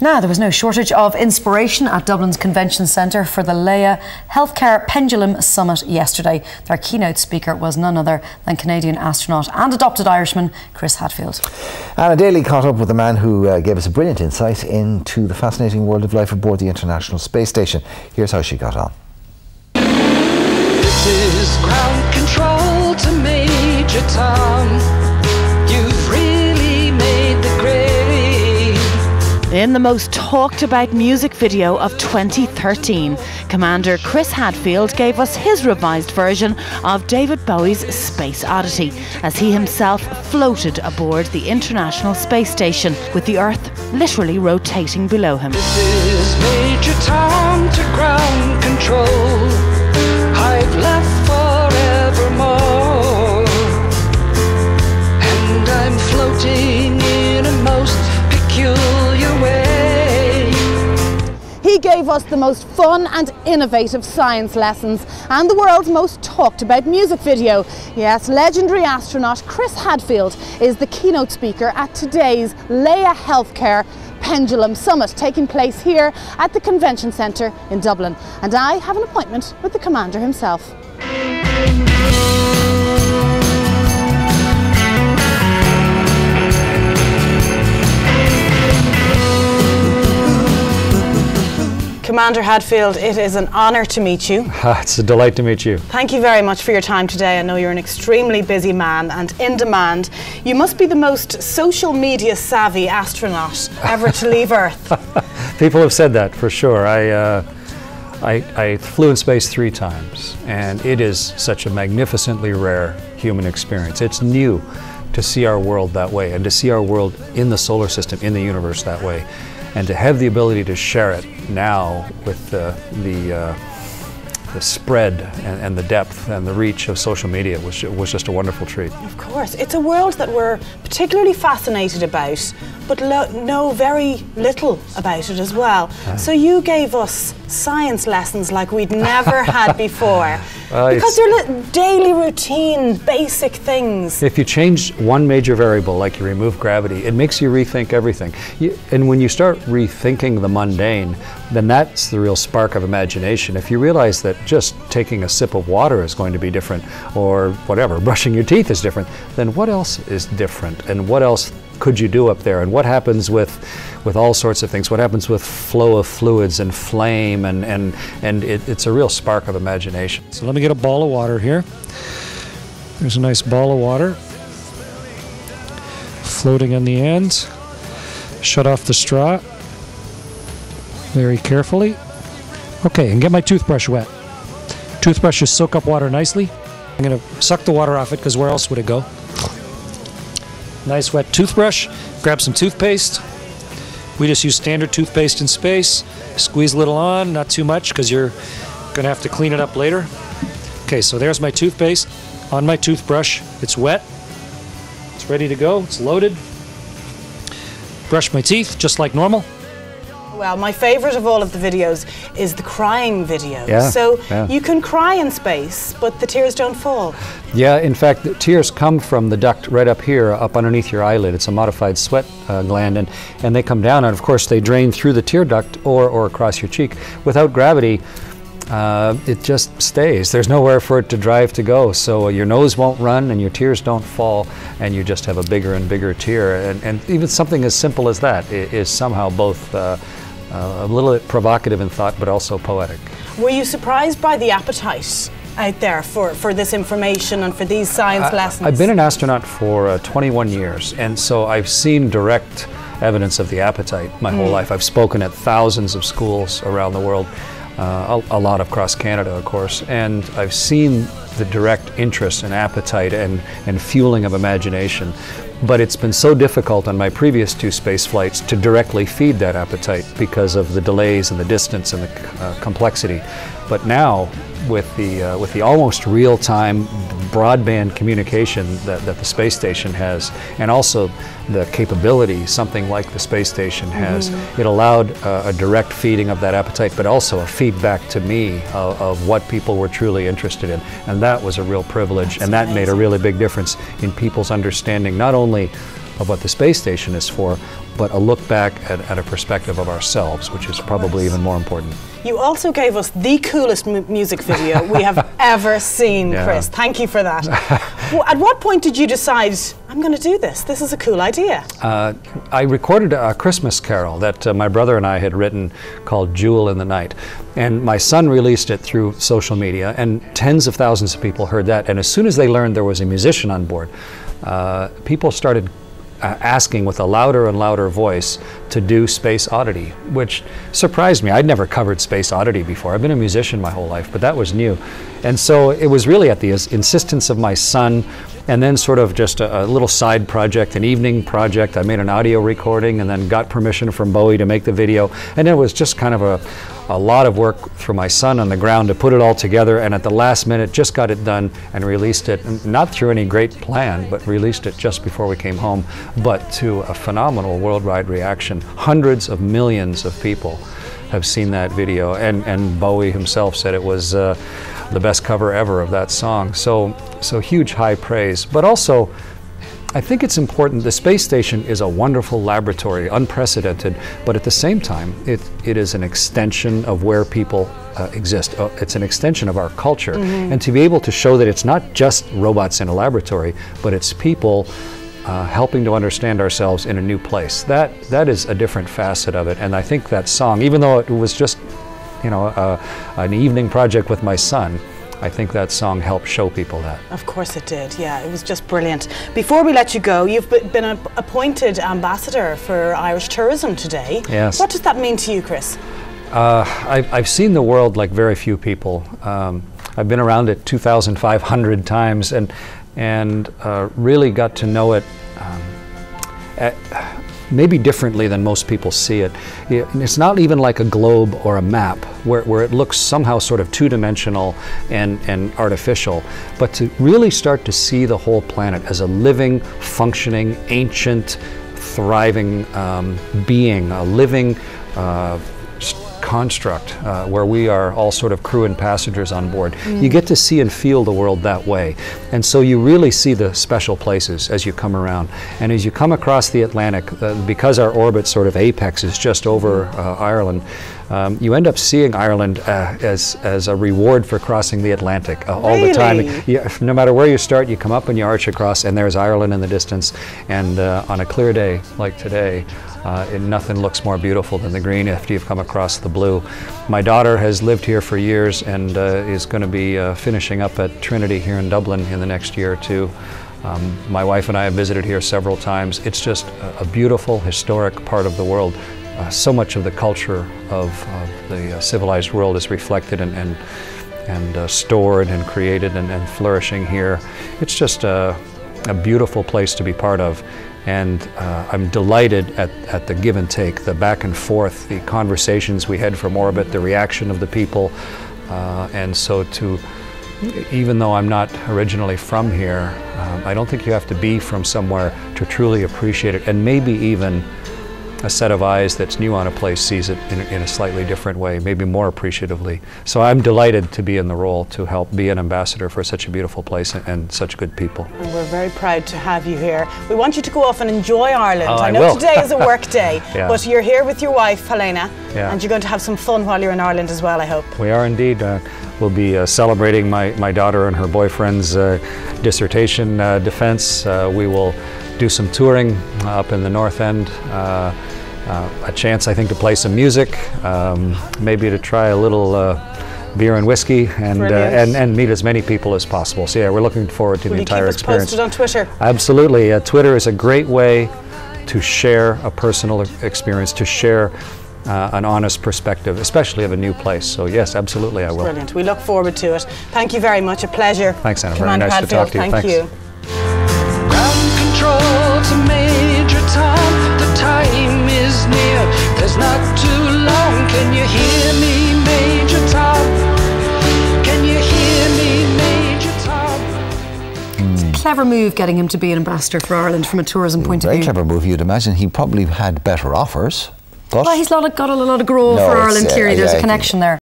Now, there was no shortage of inspiration at Dublin's Convention Centre for the Laya Healthcare Pendulum Summit yesterday. Their keynote speaker was none other than Canadian astronaut and adopted Irishman Chris Hadfield. Anna Daly caught up with a man who uh, gave us a brilliant insight into the fascinating world of life aboard the International Space Station. Here's how she got on. This is ground control to Major Tom. In the most talked about music video of 2013, Commander Chris Hadfield gave us his revised version of David Bowie's Space Oddity as he himself floated aboard the International Space Station with the Earth literally rotating below him. Gave us the most fun and innovative science lessons and the world's most talked about music video. Yes, legendary astronaut Chris Hadfield is the keynote speaker at today's Laya Healthcare Pendulum Summit taking place here at the Convention Centre in Dublin. And I have an appointment with the commander himself. Commander Hadfield, it is an honour to meet you. it's a delight to meet you. Thank you very much for your time today. I know you're an extremely busy man and in demand. You must be the most social media savvy astronaut ever to leave Earth. People have said that for sure. I, uh, I, I flew in space three times, and it is such a magnificently rare human experience. It's new to see our world that way and to see our world in the solar system, in the universe that way and to have the ability to share it now with the, the, uh, the spread and, and, the depth and the reach of social media was, was just a wonderful treat. Of course. It's a world that we're particularly fascinated about, but know very little about it as well. Uh. So you gave us science lessons like we'd never had before. Uh, because they're daily routine, basic things. If you change one major variable, like you remove gravity, it makes you rethink everything. You, and when you start rethinking the mundane, then that's the real spark of imagination. If you realize that just taking a sip of water is going to be different, or whatever, brushing your teeth is different, then what else is different? And what else could you do up there? And what happens with, with all sorts of things? What happens with flow of fluids and flame? And, and, and it, it's a real spark of imagination. So let me get a ball of water here. There's a nice ball of water floating on the end. Shut off the straw very carefully. Okay, and get my toothbrush wet. Toothbrushes soak up water nicely. I'm going to suck the water off it because where else would it go? Nice wet toothbrush. Grab some toothpaste. We just use standard toothpaste in space. Squeeze a little on, not too much because you're going to have to clean it up later. Okay, so there's my toothpaste on my toothbrush. It's wet. It's ready to go. It's loaded. Brush my teeth just like normal. Well, my favourite of all of the videos is the crying video. Yeah, so yeah. you can cry in space, but the tears don't fall. Yeah, in fact, the tears come from the duct right up here, up underneath your eyelid. It's a modified sweat uh, gland, and, and they come down, and of course, they drain through the tear duct or, or across your cheek. Without gravity, uh, it just stays. There's nowhere for it to drive to go. So uh, your nose won't run and your tears don't fall, and you just have a bigger and bigger tear. And, and even something as simple as that is somehow both uh, uh, a little bit provocative in thought, but also poetic. Were you surprised by the appetite out there for, for this information and for these science lessons? I've been an astronaut for uh, 21 years, and so I've seen direct evidence of the appetite my mm. whole life. I've spoken at thousands of schools around the world, uh, a, a, lot across Canada, of course, and I've seen the direct interest and appetite and, and fueling of imagination. But it's been so difficult on my previous two space flights to directly feed that appetite because of the delays and the distance and the uh, complexity. But now, with the, uh, with the almost real-time broadband communication that, that the space station has, and also the capability something like the space station has, mm-hmm. it allowed uh, a direct feeding of that appetite, but also a feedback to me of, of, what people were truly interested in. And that was a real privilege, That's and that amazing. made a really big difference in people's understanding not only of what the space station is for, but a look back at, at a perspective of ourselves, which is probably even more important. You also gave us the coolest mu- music video we have ever seen, Yeah. Chris. Thank you for that. Well, At what point did you decide, I'm going to do this? This is a cool idea. Uh, I recorded a Christmas carol that uh, my brother and I had written called Jewel in the Night. And my son released it through social media, and tens of thousands of people heard that. And as soon as they learned there was a musician on board, uh, people started Uh, asking with a louder and louder voice to do Space Oddity, which surprised me. I'd never covered Space Oddity before. I've been a musician my whole life, but that was new. And so it was really at the insistence of my son, and then sort of just a, a little side project, an evening project. I made an audio recording and then got permission from Bowie to make the video. And it was just kind of a, a lot of work for my son on the ground to put it all together. And at the last minute, just got it done and released it, not through any great plan, but released it just before we came home, but to a phenomenal worldwide reaction. Hundreds of millions of people have seen that video, and, and Bowie himself said it was uh, the best cover ever of that song. So, so huge high praise. But also, I think it's important. The space station is a wonderful laboratory, unprecedented, but at the same time, it, it is an extension of where people uh, exist. Uh, it's an extension of our culture. And to be able to show that it's not just robots in a laboratory, but it's people uh, helping to understand ourselves in a new place. That, that is a different facet of it. And I think that song, even though it was just you know, uh, an evening project with my son, I think that song helped show people that. Of course it did, yeah, it was just brilliant. Before we let you go, you've been a- appointed ambassador for Irish tourism today. Yes. What does that mean to you, Chris? Uh, I've, I've seen the world like very few people. Um, I've been around it 2,500 times and, and uh, really got to know it um, at, maybe differently than most people see it. It- It's not even like a globe or a map where, where it looks somehow sort of two dimensional and, and artificial, but to really start to see the whole planet as a living, functioning, ancient, thriving um, being, a living uh, construct uh, where we are all sort of crew and passengers on board. You get to see and feel the world that way. And so you really see the special places as you come around. And as you come across the Atlantic, uh, because our orbit sort of apex is just over uh, Ireland, um, you end up seeing Ireland uh, as, as a reward for crossing the Atlantic uh, all the time. Really? Yeah, no matter where you start, you come up and you arch across, and there's Ireland in the distance. And uh, on a clear day like today, uh, it, nothing looks more beautiful than the green after you've come across the blue. My daughter has lived here for years and uh, is going to be uh, finishing up at Trinity here in Dublin in the next year or two. Um, my wife and I have visited here several times. It's just a, a beautiful, historic part of the world. Uh, so much of the culture of, of the uh, civilized world is reflected and, and, and uh, stored and created and, and flourishing here. It's just a, a beautiful place to be part of. And uh, I'm delighted at, at the give and take, the back and forth, the conversations we had from orbit, the reaction of the people. Uh, and so to, even though I'm not originally from here, um, I don't think you have to be from somewhere to truly appreciate it. And maybe even a set of eyes that's new on a place sees it in, a- in a slightly different way, maybe more appreciatively. So I'm delighted to be in the role to help be an ambassador for such a beautiful place and, and such good people. And we're very proud to have you here. We want you to go off and enjoy Ireland. Oh, I I know will. today is a work day, Yeah. but you're here with your wife, Helena, Yeah. and you're going to have some fun while you're in Ireland as well, I hope. We are indeed. Uh, we'll be uh, celebrating my, my daughter and her boyfriend's uh, dissertation uh, defense. Uh, we will do some touring uh, up in the North End. Uh, uh, a chance, I think, to play some music, um, maybe to try a little uh, beer and whiskey, and, uh, and and meet as many people as possible. So yeah, we're looking forward to Will the you keep entire us experience. posted on Twitter? Absolutely. Uh, Twitter is a great way to share a personal experience, to share uh, an honest perspective, especially of a new place. So, yes, absolutely, I will. Brilliant. We look forward to it. Thank you very much. A pleasure. Thanks, Anna. Very nice to talk to you. Thank Thanks. you. Ground control to Major Tom. The time is near. There's not too long. Can you hear me, Major Tom? Can you hear me, Major Tom? Clever move getting him to be an ambassador for Ireland from a tourism point of Very view. clever move. You'd imagine he probably had better offers. But Well, he's lot of, got a lot of grow No, for it's, Ireland, uh, clearly. There's yeah, a connection there.